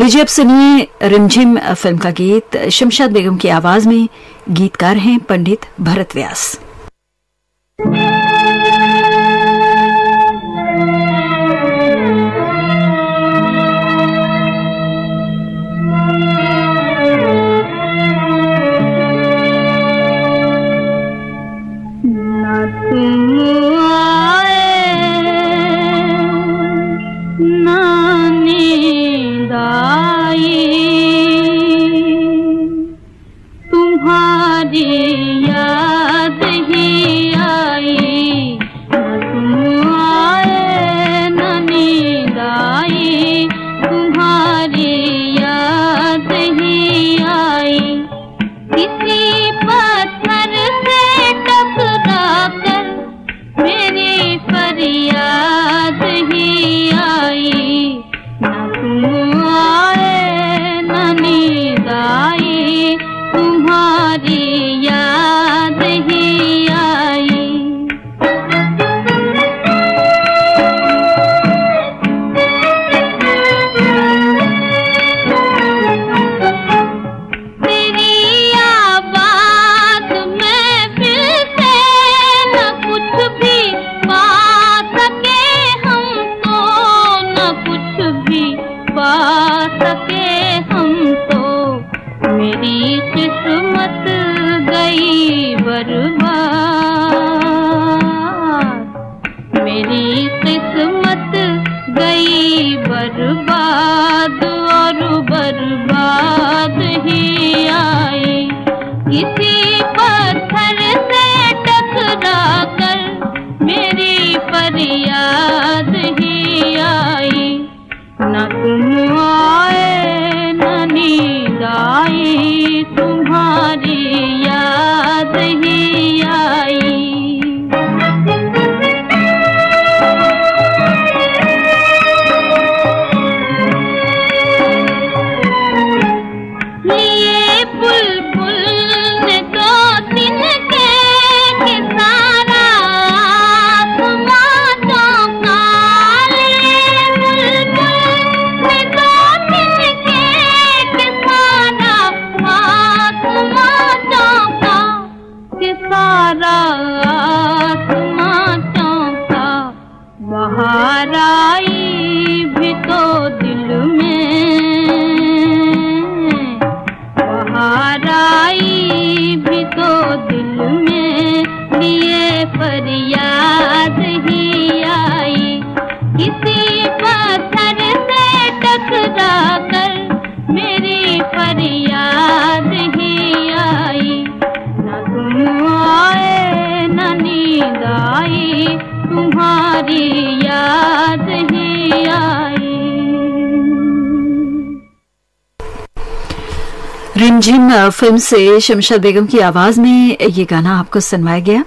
लीजिए अब सुनिए रिमझिम फ़िल्म का गीत। शमशाद बेगम की आवाज़ में गीतकार हैं पंडित भरत व्यास। 你。मेरी किस्मत गई बर्बाद और बर्बाद ही आई। इस दिल में दिए पर याद ही आई। किसी पत्थर से टकरा कर मेरी फरियाद ही आई। न तुम आए, न नींद आई, तुम्हारी याद ही आई। रिमझिम फ़िल्म से शमशाद बेगम की आवाज़ में ये गाना आपको सुनवाया गया।